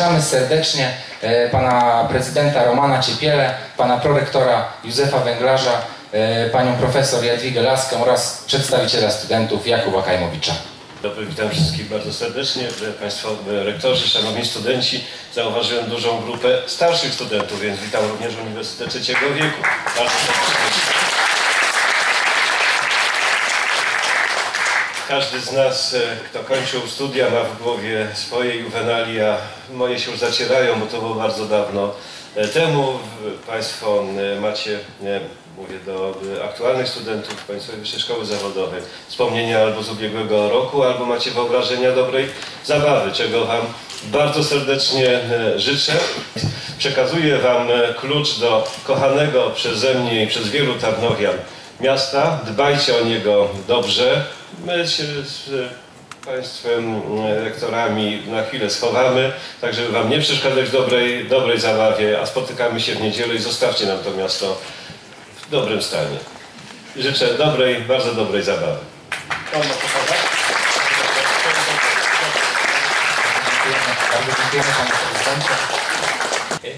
Zapraszamy serdecznie e, pana prezydenta Romana Ciepiele, pana prorektora Józefa Węglarza, e, panią profesor Jadwigę Laskę oraz przedstawiciela studentów Jakuba Kajmowicza. Dobry, witam wszystkich bardzo serdecznie. Państwo rektorzy, szanowni studenci, zauważyłem dużą grupę starszych studentów, więc witam również Uniwersytet Trzeciego Wieku. Bardzo serdecznie. Każdy z nas, e, kto kończył studia, ma w głowie swoje juwenalia. Moje się już zacierają, bo to było bardzo dawno e, temu. Państwo e, macie, mówię do aktualnych studentów Państwowej Wyższej Szkoły Zawodowej, wspomnienia albo z ubiegłego roku, albo macie wyobrażenia dobrej zabawy, czego Wam bardzo serdecznie życzę. Przekazuję Wam klucz do kochanego przeze mnie i przez wielu Tarnowian miasta. Dbajcie o niego dobrze. My się z Państwem rektorami na chwilę schowamy, tak żeby Wam nie przeszkadzać w dobrej, dobrej zabawie, a spotykamy się w niedzielę i zostawcie nam to miasto w dobrym stanie. Życzę dobrej, bardzo dobrej zabawy. Dziękujemy Prezydencie.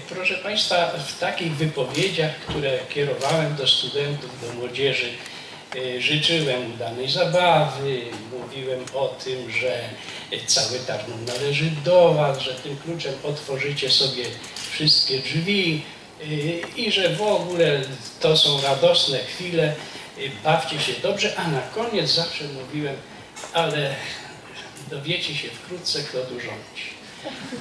Proszę Państwa, w takich wypowiedziach, które kierowałem do studentów, do młodzieży, e, życzyłem udanej zabawy, mówiłem o tym, że cały Tarnów należy do Was, że tym kluczem otworzycie sobie wszystkie drzwi e, i że w ogóle to są radosne chwile, e, bawcie się dobrze, a na koniec zawsze mówiłem, ale dowiecie się wkrótce, kto tu rządzi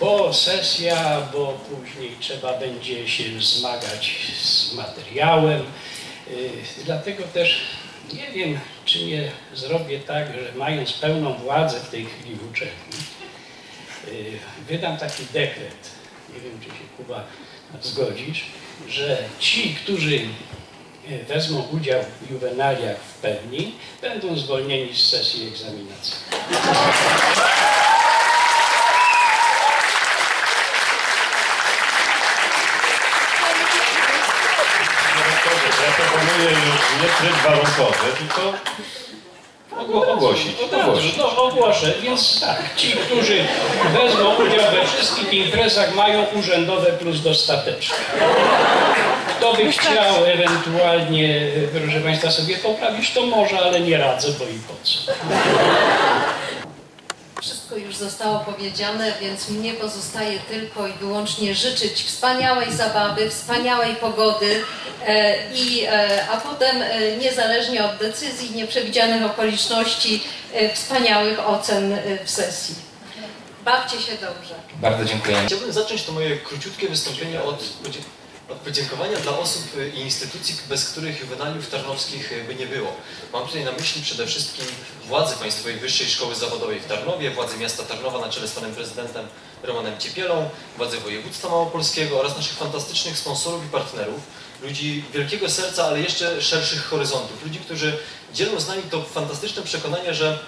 bo sesja, bo później trzeba będzie się zmagać z materiałem. Y, dlatego też nie wiem, czy nie zrobię tak, że mając pełną władzę w tej chwili w uczelni, y, wydam taki dekret, nie wiem, czy się Kuba zgodzisz, że ci, którzy y, wezmą udział w juwenaliach w pełni, będą zwolnieni z sesji egzaminacji. proponuję już nie tryb tylko ogłosić. No, ogłosić. No, ogłoszę, więc tak, ci, którzy wezmą udział we wszystkich imprezach mają urzędowe plus dostateczne. Kto by chciał ewentualnie, proszę Państwa, sobie poprawić, to może, ale nie radzę, bo i po co. Wszystko już zostało powiedziane, więc mnie pozostaje tylko i wyłącznie życzyć wspaniałej zabawy, wspaniałej pogody, e, i, e, a potem e, niezależnie od decyzji, nieprzewidzianych okoliczności, wspaniałych ocen w sesji. Bawcie się dobrze. Bardzo dziękuję. Chciałbym zacząć to moje króciutkie wystąpienie od od podziękowania dla osób i instytucji, bez których juwenaliów tarnowskich by nie było. Mam tutaj na myśli przede wszystkim władze Państwowej Wyższej Szkoły Zawodowej w Tarnowie, władze miasta Tarnowa na czele z panem prezydentem Romanem Ciepielą, władze województwa małopolskiego oraz naszych fantastycznych sponsorów i partnerów, ludzi wielkiego serca, ale jeszcze szerszych horyzontów, ludzi, którzy dzielą z nami to fantastyczne przekonanie, że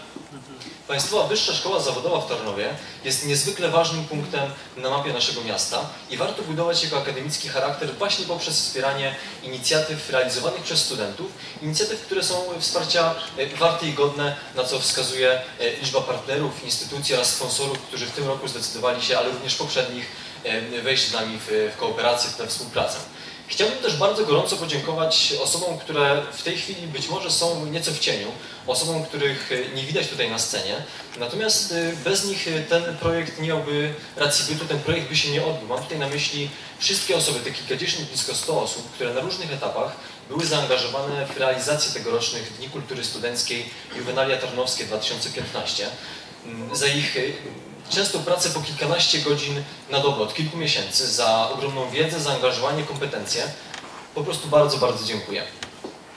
Państwowa Wyższa Szkoła Zawodowa w Tarnowie jest niezwykle ważnym punktem na mapie naszego miasta i warto budować jego akademicki charakter właśnie poprzez wspieranie inicjatyw realizowanych przez studentów, inicjatyw, które są wsparcia e, warte i godne, na co wskazuje e, liczba partnerów, instytucji oraz sponsorów, którzy w tym roku zdecydowali się, ale również poprzednich, e, wejść z nami w, w kooperację, w współpracę. Chciałbym też bardzo gorąco podziękować osobom, które w tej chwili być może są nieco w cieniu, osobom, których nie widać tutaj na scenie. Natomiast y, bez nich y, ten projekt nie miałby racji bytu, ten projekt by się nie odbył. Mam tutaj na myśli wszystkie osoby, te kilkadziesiąt, blisko 100 osób, które na różnych etapach były zaangażowane w realizację tegorocznych Dni Kultury Studenckiej Juvenalia Tarnowskie 2015. Mm, za ich y, często pracę po kilkanaście godzin na dobę, od kilku miesięcy, za ogromną wiedzę, zaangażowanie, kompetencje. Po prostu bardzo, bardzo dziękuję.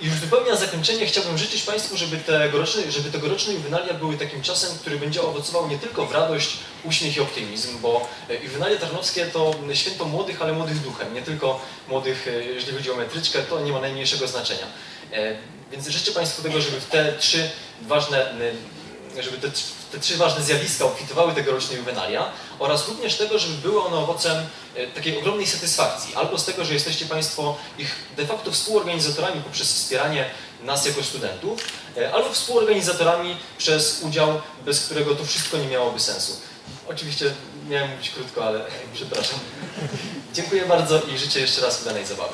I już zupełnie na zakończenie chciałbym życzyć Państwu, żeby tegoroczne, żeby tegoroczne juwenalia były takim czasem, który będzie owocował nie tylko w radość, uśmiech i optymizm, bo e, juwenalia tarnowskie to święto młodych, ale młodych duchem, nie tylko młodych, e, jeżeli chodzi o metryczkę, to nie ma najmniejszego znaczenia. E, więc życzę Państwu tego, żeby w te trzy ważne żeby te, te trzy ważne zjawiska obfitowały tegoroczne juwenalia oraz również tego, żeby były one owocem e, takiej ogromnej satysfakcji. Albo z tego, że jesteście Państwo ich de facto współorganizatorami poprzez wspieranie nas jako studentów, e, albo współorganizatorami przez udział, bez którego to wszystko nie miałoby sensu. Oczywiście miałem mówić krótko, ale przepraszam. Dziękuję bardzo i życzę jeszcze raz udanej zabawy.